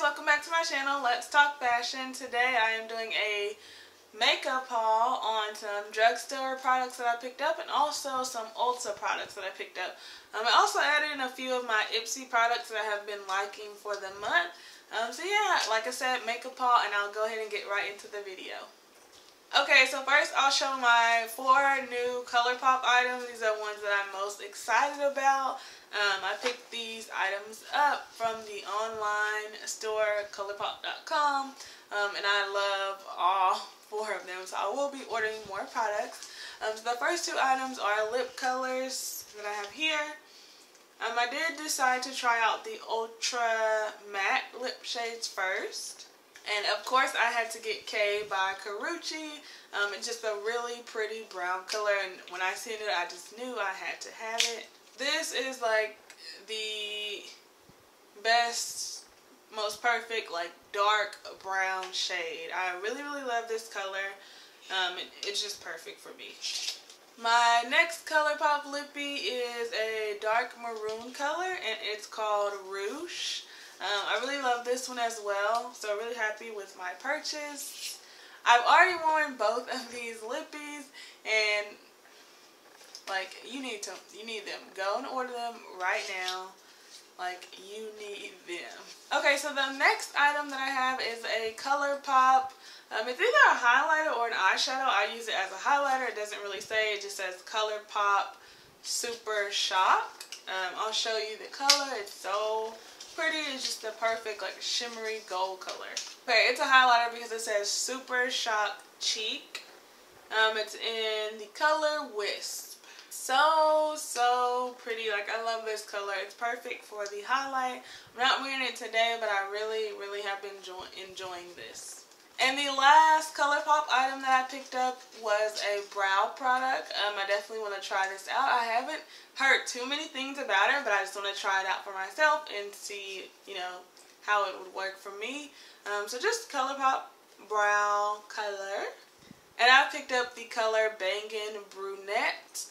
guys, welcome back to my channel, Let's Talk Fashion. Today I am doing a makeup haul on some drugstore products that I picked up and also some Ulta products that I picked up. Um, I also added in a few of my Ipsy products that I have been liking for the month. Um, so yeah, like I said, makeup haul and I'll go ahead and get right into the video. Okay, so first I'll show my four new ColourPop items. These are ones that I'm most excited about. Um, I picked these items up from the online store colourpop.com um, and I love all four of them so I will be ordering more products. Um, so the first two items are lip colors that I have here. Um, I did decide to try out the Ultra Matte lip shades first. And of course I had to get Kae by Karrueche. Um, it's just a really pretty brown color and when I seen it I just knew I had to have it. This is like the best, most perfect, like dark brown shade. I really, really love this color. Um, it, it's just perfect for me. My next ColourPop lippy is a dark maroon color and it's called Rooch. Um, I really love this one as well, so really happy with my purchase. I've already worn both of these lippies and like, you need to, you need them. Go and order them right now. Like, you need them. Okay, so the next item that I have is a ColourPop. Um, it's either a highlighter or an eyeshadow. I use it as a highlighter. It doesn't really say. It just says ColourPop Super Shock. Um, I'll show you the color. It's so pretty. It's just the perfect, like, shimmery gold color. Okay, it's a highlighter because it says Super Shock Cheek. Um, it's in the color Wisp so so pretty like I love this color it's perfect for the highlight I'm not wearing it today but I really really have been enjoying this and the last ColourPop item that I picked up was a brow product. Um, I definitely want to try this out. I haven't heard too many things about it but I just want to try it out for myself and see you know how it would work for me. Um, so just ColourPop brow color. And I picked up the color Bangin Brunette.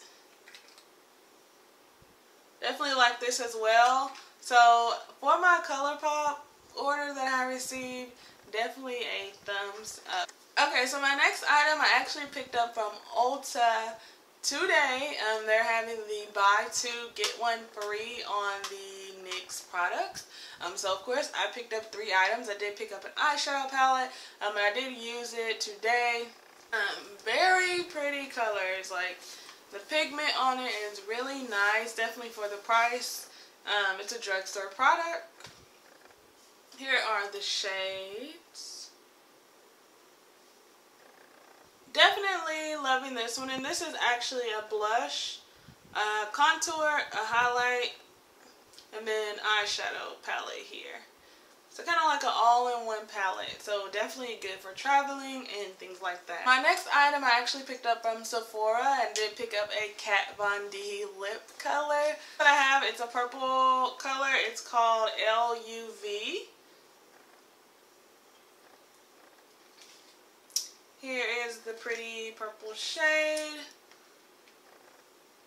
Definitely like this as well. So for my ColourPop order that I received, definitely a thumbs up. Okay, so my next item I actually picked up from Ulta today. Um, they're having the buy two get one free on the NYX products. Um, so of course I picked up three items. I did pick up an eyeshadow palette. Um, and I did use it today. Um, very pretty colors. Like the pigment on it is really nice, definitely for the price. Um, it's a drugstore product. Here are the shades. Definitely loving this one, and this is actually a blush, a contour, a highlight, and then eyeshadow palette here. So kind of like an all-in-one palette. So definitely good for traveling and things like that. My next item I actually picked up from Sephora and did pick up a Kat Von D lip color. What I have, it's a purple color. It's called LUV. Here is the pretty purple shade.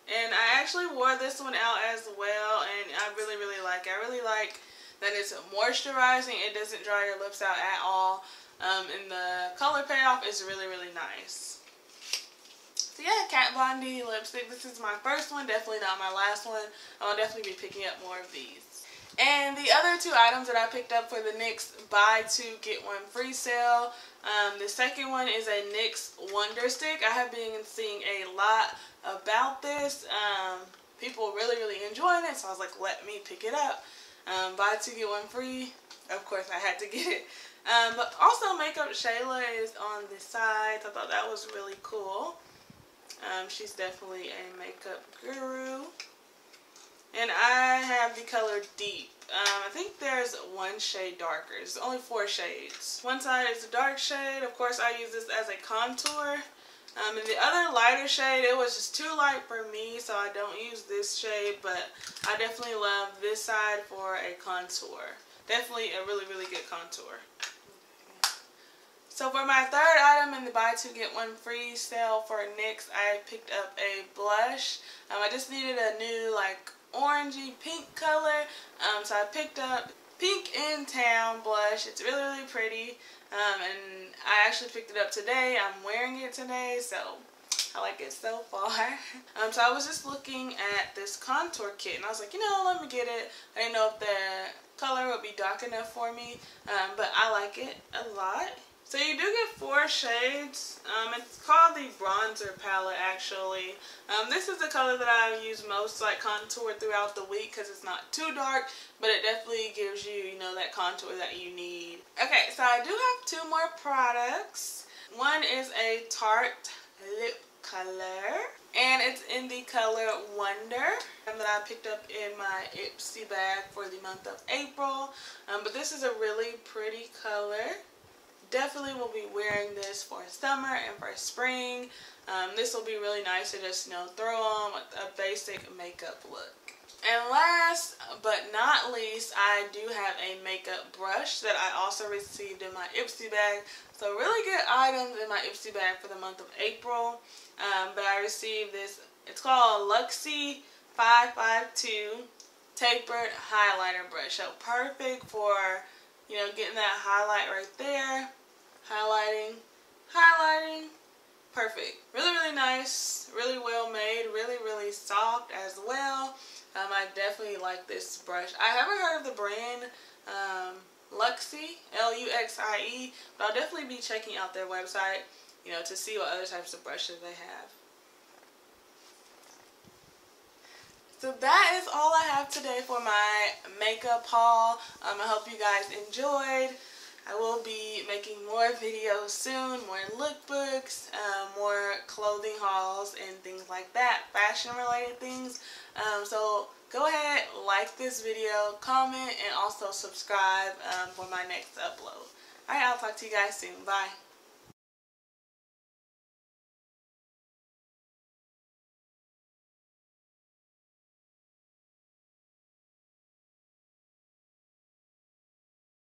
And I actually wore this one out as well and I really, really like it. I really like that it's moisturizing. It doesn't dry your lips out at all. Um, and the color payoff is really, really nice. So yeah, Kat Von D lipstick. This is my first one. Definitely not my last one. I'll definitely be picking up more of these. And the other two items that I picked up for the NYX buy two get one free sale. Um, the second one is a NYX Wonder Stick. I have been seeing a lot about this. Um, people really, really enjoying it. So I was like, let me pick it up. Um, buy two, get one free. Of course, I had to get it. Um, but also, Makeup Shayla is on the side. I thought that was really cool. Um, she's definitely a makeup guru. And I have the color Deep. Um, I think there's one shade darker. It's only four shades. One side is a dark shade. Of course, I use this as a contour. Um, and the other lighter shade, it was just too light for me, so I don't use this shade, but I definitely love this side for a contour. Definitely a really, really good contour. So for my third item in the buy two get one free sale for NYX, I picked up a blush. Um, I just needed a new like orangey pink color, um, so I picked up Pink in Town blush. It's really, really pretty. Um, and I actually picked it up today. I'm wearing it today, so I like it so far. Um, so I was just looking at this contour kit, and I was like, you know, let me get it. I didn't know if the color would be dark enough for me, um, but I like it a lot. So you do get four shades. Um, it's called the bronzer palette actually. Um, this is the color that I use most like contour throughout the week because it's not too dark but it definitely gives you, you know, that contour that you need. Okay, so I do have two more products. One is a Tarte lip color and it's in the color Wonder that I picked up in my Ipsy bag for the month of April. Um, but this is a really pretty color definitely will be wearing this for summer and for spring. Um, this will be really nice to just, you know, throw on with a basic makeup look. And last but not least, I do have a makeup brush that I also received in my Ipsy bag. So really good items in my Ipsy bag for the month of April. Um, but I received this, it's called Luxie 552 Tapered Highlighter Brush. So perfect for, you know, getting that highlight right there highlighting, highlighting, perfect. Really, really nice, really well made, really, really soft as well. Um, I definitely like this brush. I haven't heard of the brand um, Luxie, L-U-X-I-E, but I'll definitely be checking out their website, you know, to see what other types of brushes they have. So that is all I have today for my makeup haul. Um, I hope you guys enjoyed. I will be making more videos soon, more lookbooks, um, more clothing hauls and things like that, fashion related things. Um, so go ahead, like this video, comment, and also subscribe um, for my next upload. Alright, I'll talk to you guys soon. Bye.